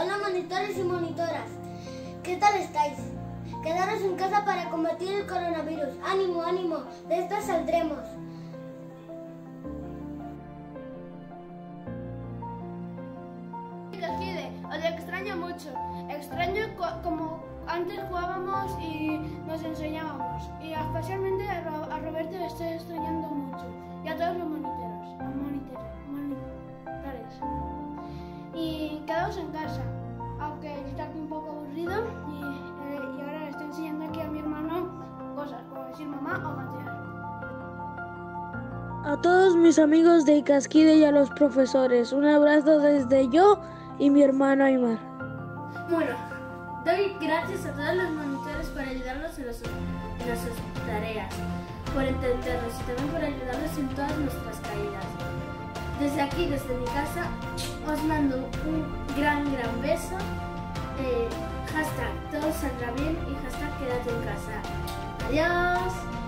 Hola monitores y monitoras. ¿Qué tal estáis? Quedaros en casa para combatir el coronavirus. Ánimo, ánimo. De esta saldremos. Os extraño mucho. Extraño como antes jugábamos y nos enseñábamos. Y especialmente a, Roberto le estoy extrañando mucho. Y a todos los moniteros, monitores, monitores. Y quedaos en casa, A todos mis amigos de Icasquide y a los profesores, un abrazo desde yo y mi hermano Aymar. Bueno, doy gracias a todos los monitores por ayudarnos en, las tareas, por entendernos y también por ayudarnos en todas nuestras caídas. Desde aquí, desde mi casa, os mando un gran, gran beso. Eh, hashtag todo saldrá bien y hashtag quédate en casa. Adiós.